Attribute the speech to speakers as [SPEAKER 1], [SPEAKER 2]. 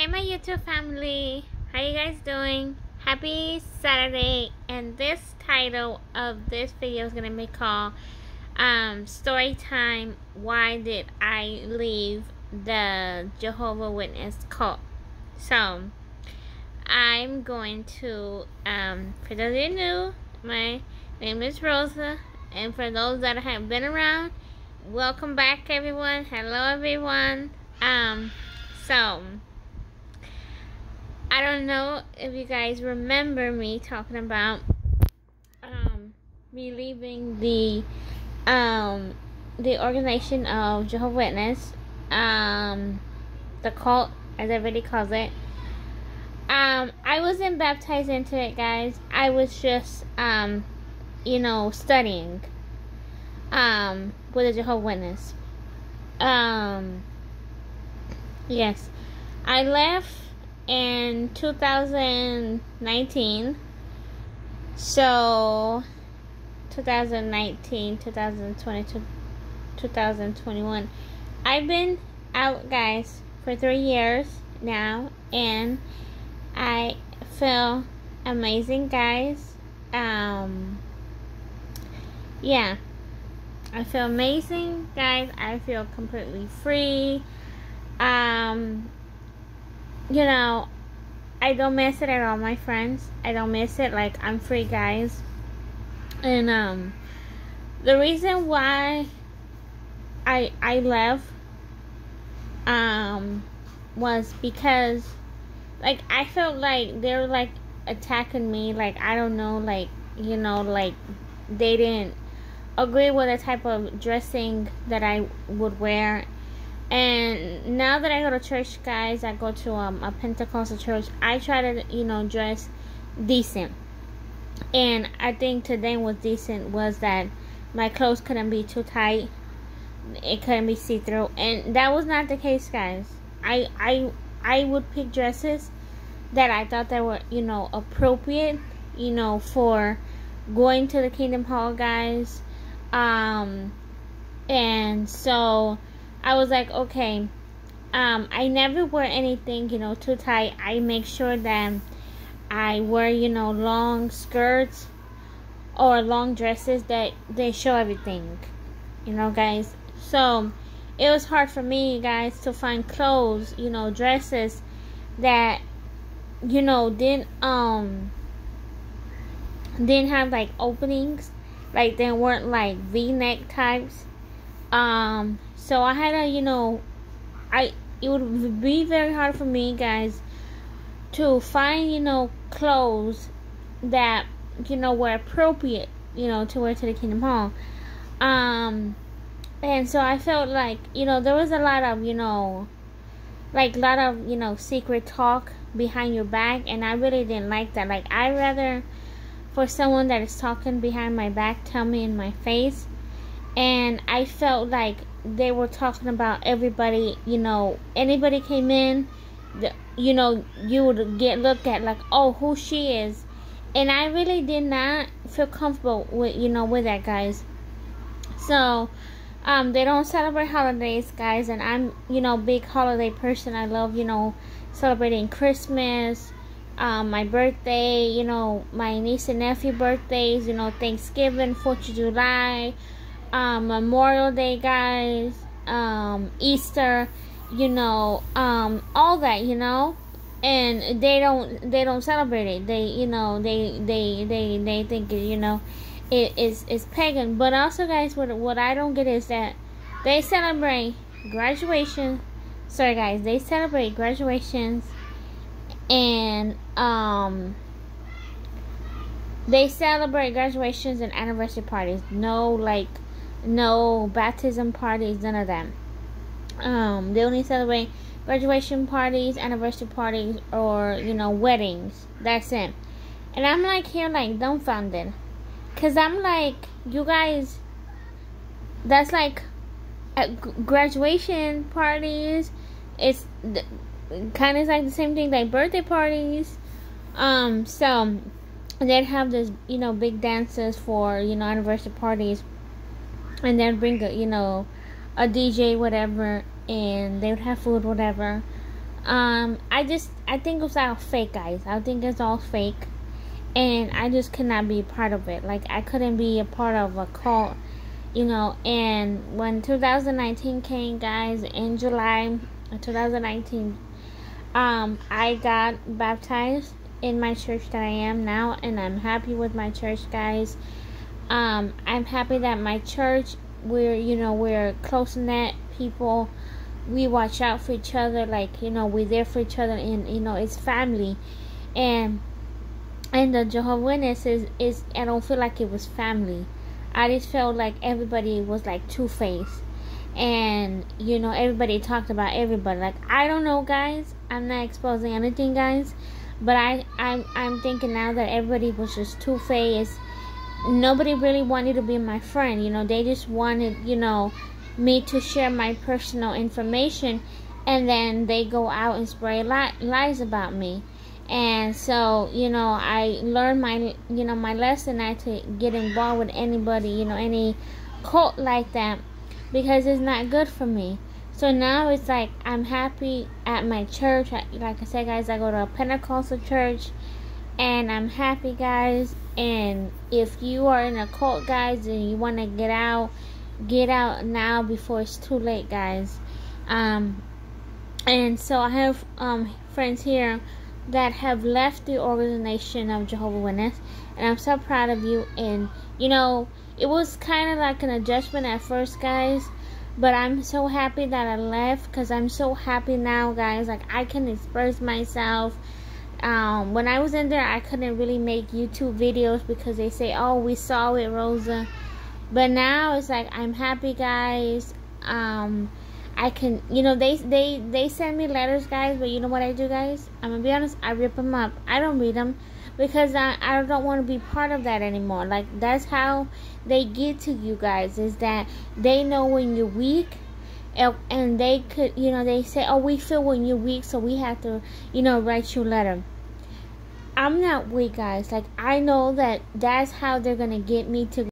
[SPEAKER 1] Hey my YouTube family, how you guys doing? Happy Saturday and this title of this video is gonna be called um, Story Time Why Did I Leave the Jehovah Witness Cult? So I'm going to um, for those of you new, my name is Rosa and for those that have been around, welcome back everyone. Hello everyone. Um so I don't know if you guys remember me talking about um, me leaving the um, the organization of Jehovah Witness, um, the cult as everybody calls it. Um, I wasn't baptized into it, guys. I was just, um, you know, studying um, with a Jehovah Witness. Um, yes, I left in 2019 so 2019 2020 2021 I've been out guys for three years now and I feel amazing guys. Um yeah. I feel amazing guys. I feel completely free. Um you know, I don't miss it at all, my friends. I don't miss it. Like, I'm free, guys. And, um, the reason why I, I left, um, was because, like, I felt like they were, like, attacking me. Like, I don't know, like, you know, like, they didn't agree with the type of dressing that I would wear and now that I go to church, guys, I go to um, a Pentecostal church. I try to, you know, dress decent. And I think today was decent was that my clothes couldn't be too tight. It couldn't be see through, and that was not the case, guys. I I I would pick dresses that I thought that were you know appropriate, you know, for going to the Kingdom Hall, guys. Um, and so I was like, okay, um, I never wear anything, you know, too tight. I make sure that I wear, you know, long skirts or long dresses that they show everything, you know, guys. So it was hard for me, guys, to find clothes, you know, dresses that, you know, didn't um didn't have like openings, like they weren't like V-neck types. Um, so I had to, you know, I it would be very hard for me, guys, to find, you know, clothes that you know were appropriate, you know, to wear to the Kingdom Hall. Um, and so I felt like, you know, there was a lot of, you know, like a lot of, you know, secret talk behind your back, and I really didn't like that. Like I rather for someone that is talking behind my back tell me in my face and I felt like they were talking about everybody, you know, anybody came in, the, you know, you would get looked at like, oh, who she is. And I really did not feel comfortable with, you know, with that, guys. So, um, they don't celebrate holidays, guys, and I'm, you know, big holiday person. I love, you know, celebrating Christmas, um, my birthday, you know, my niece and nephew birthdays, you know, Thanksgiving, 4th of July, um, Memorial Day, guys, um, Easter, you know, um, all that, you know, and they don't they don't celebrate it. They you know they they they they think you know it is is pagan. But also, guys, what what I don't get is that they celebrate graduation. Sorry, guys, they celebrate graduations and um they celebrate graduations and anniversary parties. No like no baptism parties, none of them. Um, they only celebrate graduation parties, anniversary parties, or you know weddings. That's it. And I'm like here like dumbfounded, cause I'm like you guys. That's like at graduation parties. It's kind of like the same thing like birthday parties. Um, so they'd have this you know big dances for you know anniversary parties and then bring a you know a DJ whatever and they would have food whatever Um, I just I think it's all fake, guys. I think it's all fake, and I just cannot be part of it. Like I couldn't be a part of a cult, you know. And when 2019 came, guys, in July 2019, um, I got baptized in my church that I am now, and I'm happy with my church, guys. Um, I'm happy that my church, we're you know we're close knit people. We watch out for each other, like you know we're there for each other, and you know it's family, and and the Jehovah Witnesses is I don't feel like it was family. I just felt like everybody was like two faced and you know everybody talked about everybody. Like i don't know guys. I'm not exposing anything guys. But i i'm, I'm thinking now that everybody was just two-faced nobody really wanted to be my friend you know they just wanted you know me to share my personal information and then they go out and spray li- lies about me and so you know i learned my you know my lesson not to get involved with anybody you know any cult like that because it's not good for me. So now it's like I'm happy at my church. Like I said, guys, I go to a Pentecostal church and I'm happy, guys. And if you are in a cult, guys, and you want to get out, get out now before it's too late, guys. Um, and so I have um, friends here that have left the organization of Jehovah Witness, and I'm so proud of you. And you know, it was kind of like an adjustment at first, guys. But I'm so happy that I left because I'm so happy now, guys. Like I can express myself. Um, when I was in there, I couldn't really make YouTube videos because they say, "Oh, we saw it, Rosa." But now it's like I'm happy, guys. Um, I can, you know, they they they send me letters, guys. But you know what I do, guys? I'm gonna be honest. I rip them up. I don't read them because I, I don't want to be part of that anymore. Like that's how they get to you guys is that they know when you're weak and they could you know they say oh we feel when you're weak so we have to you know write you a letter. I'm not weak guys like I know that that's how they're gonna get me to